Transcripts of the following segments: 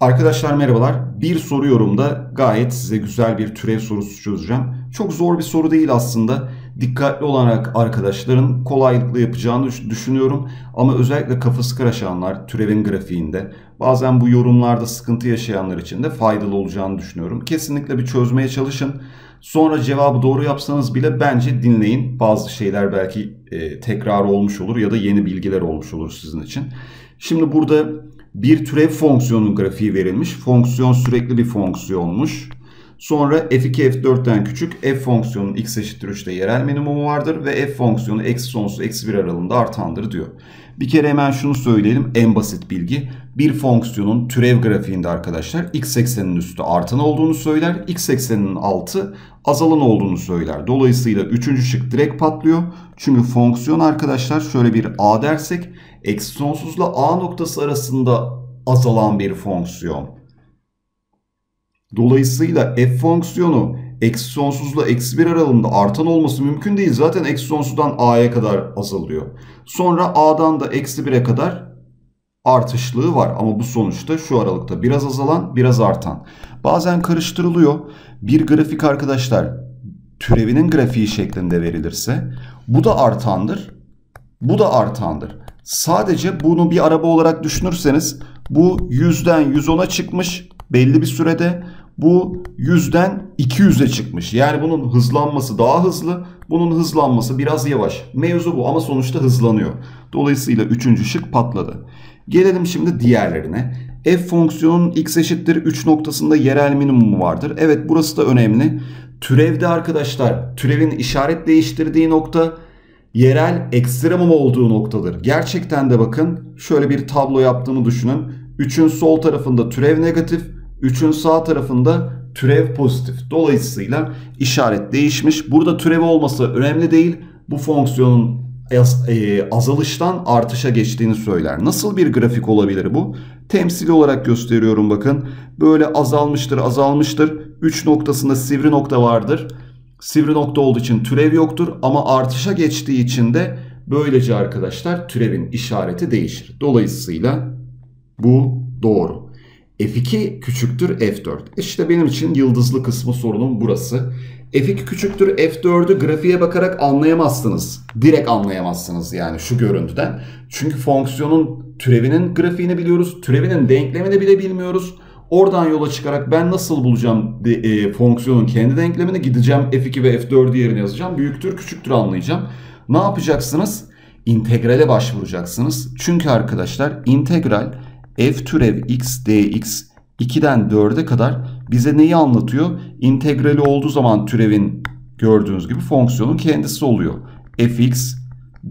Arkadaşlar merhabalar. Bir soru yorumda gayet size güzel bir türev sorusu çözeceğim. Çok zor bir soru değil aslında. Dikkatli olarak arkadaşların kolaylıkla yapacağını düşünüyorum. Ama özellikle kafası karışanlar türevin grafiğinde bazen bu yorumlarda sıkıntı yaşayanlar için de faydalı olacağını düşünüyorum. Kesinlikle bir çözmeye çalışın. Sonra cevabı doğru yapsanız bile bence dinleyin. Bazı şeyler belki e, tekrar olmuş olur ya da yeni bilgiler olmuş olur sizin için. Şimdi burada bir türev fonksiyonun grafiği verilmiş. Fonksiyon sürekli bir fonksiyonmuş. Sonra f2 f4'ten küçük f fonksiyonun x eşittir 3'te yerel minimumu vardır ve f fonksiyonu eksi sonsuz eksi 1 aralığında artandır diyor. Bir kere hemen şunu söyleyelim en basit bilgi. Bir fonksiyonun türev grafiğinde arkadaşlar x ekseninin üstü artan olduğunu söyler. x ekseninin altı azalan olduğunu söyler. Dolayısıyla üçüncü şık direkt patlıyor. Çünkü fonksiyon arkadaşlar şöyle bir a dersek eksi sonsuzla a noktası arasında azalan bir fonksiyon. Dolayısıyla f fonksiyonu eksi sonsuzla eksi 1 aralığında artan olması mümkün değil. Zaten eksi sonsuzdan a'ya kadar azalıyor. Sonra a'dan da eksi 1'e kadar artışlığı var. Ama bu sonuçta şu aralıkta biraz azalan biraz artan. Bazen karıştırılıyor. Bir grafik arkadaşlar türevinin grafiği şeklinde verilirse bu da artandır. Bu da artandır. Sadece bunu bir araba olarak düşünürseniz bu 100'den 110'a çıkmış belli bir sürede. Bu 100'den 200'e çıkmış. Yani bunun hızlanması daha hızlı. Bunun hızlanması biraz yavaş. Mevzu bu ama sonuçta hızlanıyor. Dolayısıyla 3. şık patladı. Gelelim şimdi diğerlerine. F fonksiyonun x eşittir 3 noktasında yerel minimumu vardır. Evet burası da önemli. Türevde arkadaşlar türevin işaret değiştirdiği nokta yerel ekstremum olduğu noktadır. Gerçekten de bakın şöyle bir tablo yaptığımı düşünün. 3'ün sol tarafında türev negatif, 3'ün sağ tarafında türev pozitif. Dolayısıyla işaret değişmiş. Burada türev olması önemli değil. Bu fonksiyonun e, azalıştan artışa geçtiğini söyler. Nasıl bir grafik olabilir bu? Temsili olarak gösteriyorum bakın. Böyle azalmıştır, azalmıştır. 3 noktasında sivri nokta vardır. Sivri nokta olduğu için türev yoktur ama artışa geçtiği için de böylece arkadaşlar türevin işareti değişir. Dolayısıyla bu doğru. F2 küçüktür F4. İşte benim için yıldızlı kısmı sorunun burası. F2 küçüktür F4'ü grafiğe bakarak anlayamazsınız. Direkt anlayamazsınız yani şu görüntüden. Çünkü fonksiyonun türevinin grafiğini biliyoruz. Türevinin denklemini bile bilmiyoruz. Oradan yola çıkarak ben nasıl bulacağım e, fonksiyonun kendi denklemini gideceğim F2 ve F4'ü yerine yazacağım. Büyüktür küçüktür anlayacağım. Ne yapacaksınız? İntegrale başvuracaksınız. Çünkü arkadaşlar integral f türev x dx 2'den 4'e kadar bize neyi anlatıyor? İntegrali olduğu zaman türevin gördüğünüz gibi fonksiyonun kendisi oluyor. fx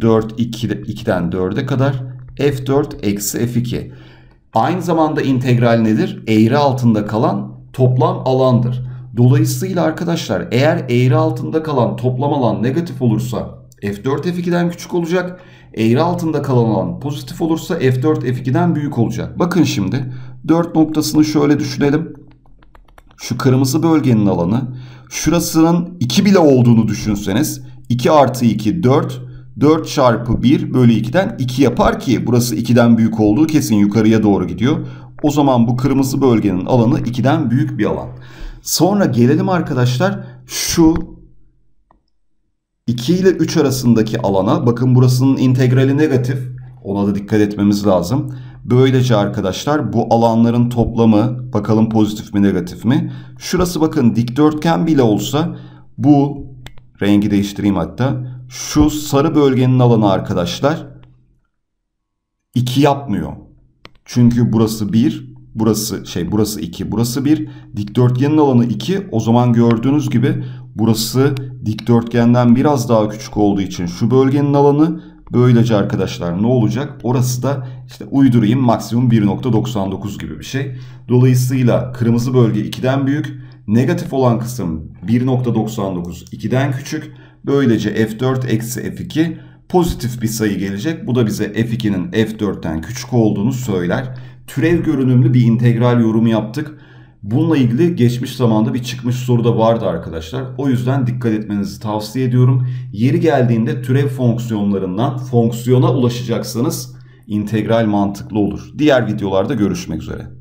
4 2, 2'den 4'e kadar f4 eksi f2. Aynı zamanda integral nedir? Eğri altında kalan toplam alandır. Dolayısıyla arkadaşlar eğer eğri altında kalan toplam alan negatif olursa f4 f2'den küçük olacak. Eğri altında kalan alan pozitif olursa f4 f2'den büyük olacak. Bakın şimdi 4 noktasını şöyle düşünelim. Şu kırmızı bölgenin alanı şurasının 2 bile olduğunu düşünseniz 2 artı 2 4 4 çarpı 1 bölü 2'den 2 yapar ki burası 2'den büyük olduğu kesin yukarıya doğru gidiyor. O zaman bu kırmızı bölgenin alanı 2'den büyük bir alan. Sonra gelelim arkadaşlar şu 2 ile 3 arasındaki alana bakın burasının integrali negatif. Ona da dikkat etmemiz lazım. Böylece arkadaşlar bu alanların toplamı bakalım pozitif mi negatif mi? Şurası bakın dikdörtgen bile olsa bu rengi değiştireyim hatta. Şu sarı bölgenin alanı arkadaşlar 2 yapmıyor. Çünkü burası 1, burası şey burası 2, burası 1. Dikdörtgenin alanı 2. O zaman gördüğünüz gibi burası dikdörtgenden biraz daha küçük olduğu için şu bölgenin alanı böylece arkadaşlar ne olacak? Orası da işte uydurayım maksimum 1.99 gibi bir şey. Dolayısıyla kırmızı bölge 2'den büyük. Negatif olan kısım 1.99 2'den küçük. Böylece f4 eksi f2 pozitif bir sayı gelecek. Bu da bize f2'nin f4'ten küçük olduğunu söyler. Türev görünümlü bir integral yorumu yaptık. Bununla ilgili geçmiş zamanda bir çıkmış soru da vardı arkadaşlar. O yüzden dikkat etmenizi tavsiye ediyorum. Yeri geldiğinde türev fonksiyonlarından fonksiyona ulaşacaksanız integral mantıklı olur. Diğer videolarda görüşmek üzere.